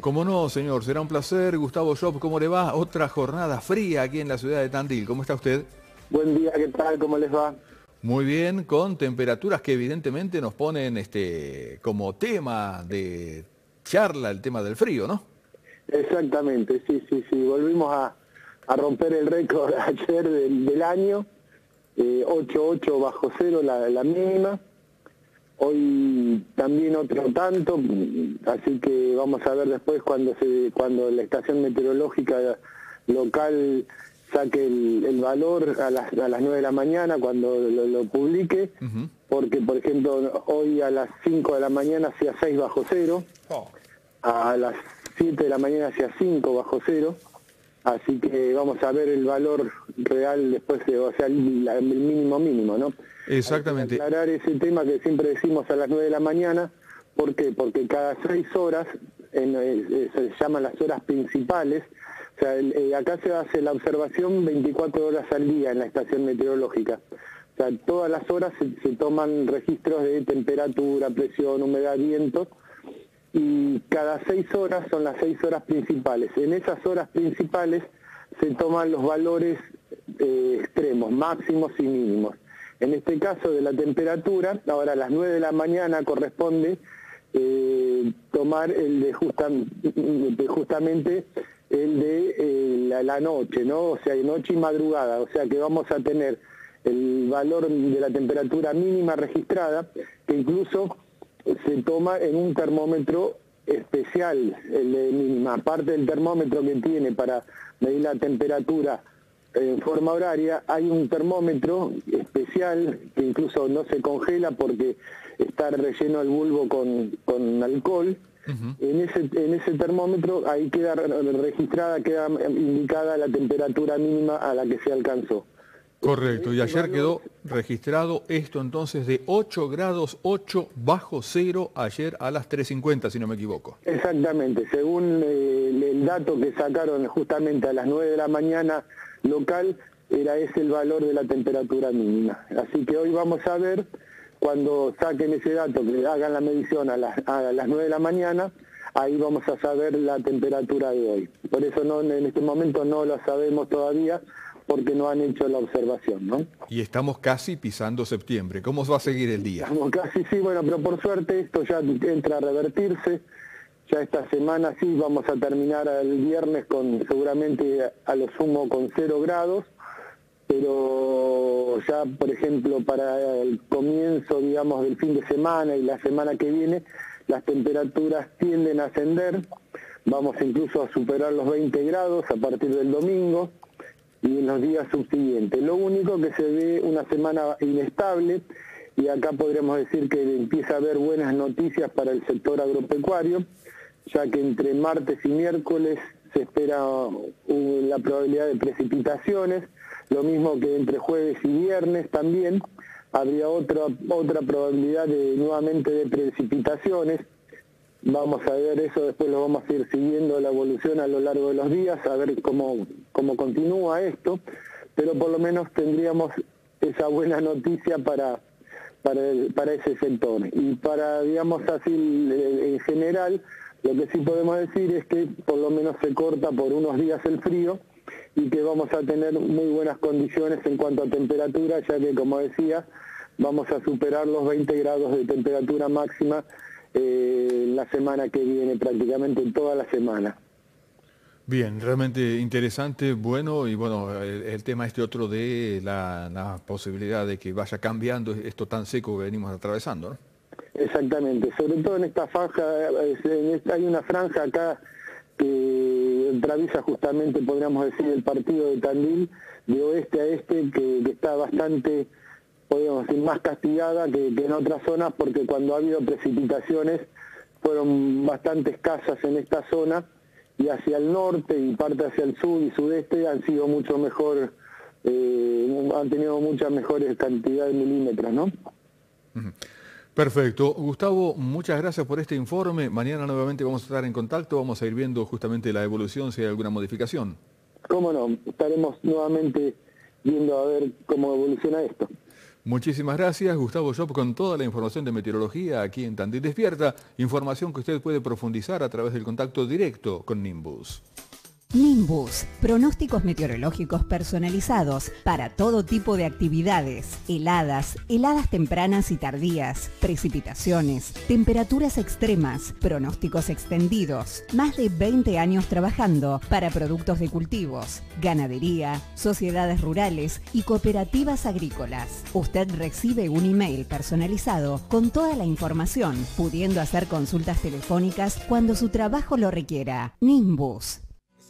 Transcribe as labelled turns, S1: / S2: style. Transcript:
S1: Como no, señor, será un placer. Gustavo Shop, ¿cómo le va? Otra jornada fría aquí en la ciudad de Tandil. ¿Cómo está usted?
S2: Buen día, ¿qué tal? ¿Cómo les va?
S1: Muy bien, con temperaturas que evidentemente nos ponen este, como tema de charla el tema del frío, ¿no?
S2: Exactamente, sí, sí, sí. Volvimos a, romper el récord ayer del, año. 8-8 eh, bajo cero la, la mínima hoy también otro tanto, así que vamos a ver después cuando se, cuando la estación meteorológica local saque el, valor a las, a las 9 de la mañana cuando lo, publique, porque por ejemplo hoy a las 5 de la mañana hacía 6 bajo cero, oh. a las 7 de la mañana hacía 5 bajo cero, así que vamos a ver el valor real después, o sea, el, el mínimo mínimo, ¿no?
S1: Exactamente.
S2: aclarar ese tema que siempre decimos a las 9 de la mañana, ¿por qué? Porque cada 6 horas, en, eh, eh, se llaman las horas principales, o sea, eh, acá se hace la observación 24 horas al día en la estación meteorológica. O sea, todas las horas se, toman registros de temperatura, presión, humedad, viento, y cada 6 horas son las 6 horas principales. En esas horas principales se toman los valores extremos, máximos y mínimos. En este caso de la temperatura, ahora a las 9 de la mañana corresponde eh, tomar el de, justamente el de eh, la, noche, ¿no? O sea, noche y madrugada, o sea que vamos a tener el valor de la temperatura mínima registrada, que incluso se toma en un termómetro especial, el de mínima, aparte del termómetro que tiene para medir la temperatura en forma horaria, hay un termómetro especial que incluso no se congela porque está relleno el bulbo con, alcohol. en, ese, en ese termómetro ahí queda registrada, queda indicada la temperatura mínima a la que se alcanzó.
S1: Correcto, y ayer quedó registrado esto entonces de 8 grados 8 bajo cero ayer a las 3.50, si no me equivoco.
S2: Exactamente, según eh, el dato que sacaron justamente a las 9 de la mañana local, era ese el valor de la temperatura mínima. Así que hoy vamos a ver, cuando saquen ese dato, que hagan la medición a las, a las 9 de la mañana, ahí vamos a saber la temperatura de hoy. Por eso no, en este momento no lo sabemos todavía, porque no han hecho la observación, ¿no?
S1: Y estamos casi pisando septiembre. ¿Cómo va a seguir el día?
S2: Estamos casi, sí, bueno, pero por suerte esto ya entra a revertirse. Ya esta semana sí vamos a terminar el viernes con seguramente a lo sumo con cero grados, pero ya por ejemplo para el comienzo digamos del fin de semana y la semana que viene las temperaturas tienden a ascender, vamos incluso a superar los 20 grados a partir del domingo y en los días subsiguientes. Lo único que se ve una semana inestable y acá podríamos decir que empieza a haber buenas noticias para el sector agropecuario ya que entre martes y miércoles se espera la probabilidad de precipitaciones, lo mismo que entre jueves y viernes también habría otra otra probabilidad de nuevamente de precipitaciones. Vamos a ver eso, después lo vamos a ir siguiendo la evolución a lo largo de los días, a ver cómo, cómo continúa esto, pero por lo menos tendríamos esa buena noticia para, para, para ese sector. Y para, digamos así, en general, lo que sí podemos decir es que por lo menos se corta por unos días el frío y que vamos a tener muy buenas condiciones en cuanto a temperatura, ya que como decía, vamos a superar los 20 grados de temperatura máxima eh, la semana que viene, prácticamente toda la semana.
S1: Bien, realmente interesante, bueno, y bueno, el, tema este otro de la, la, posibilidad de que vaya cambiando esto tan seco que venimos atravesando, ¿no?
S2: Exactamente, sobre todo en esta franja, hay una franja acá que atraviesa justamente, podríamos decir, el partido de Tandil, de oeste a este, que, está bastante, podríamos decir, más castigada que, en otras zonas, porque cuando ha habido precipitaciones fueron bastante escasas en esta zona, y hacia el norte y parte hacia el sur y sudeste han sido mucho mejor, eh, han tenido muchas mejores cantidades de milímetros, ¿no?
S1: Perfecto. Gustavo, muchas gracias por este informe. Mañana nuevamente vamos a estar en contacto, vamos a ir viendo justamente la evolución, si hay alguna modificación.
S2: Cómo no, estaremos nuevamente viendo a ver cómo evoluciona esto.
S1: Muchísimas gracias, Gustavo Shop, con toda la información de meteorología aquí en Tandil Despierta, información que usted puede profundizar a través del contacto directo con Nimbus.
S3: Nimbus, pronósticos meteorológicos personalizados para todo tipo de actividades, heladas, heladas tempranas y tardías, precipitaciones, temperaturas extremas, pronósticos extendidos. Más de 20 años trabajando para productos de cultivos, ganadería, sociedades rurales y cooperativas agrícolas. Usted recibe un email personalizado con toda la información, pudiendo hacer consultas telefónicas cuando su trabajo lo requiera. Nimbus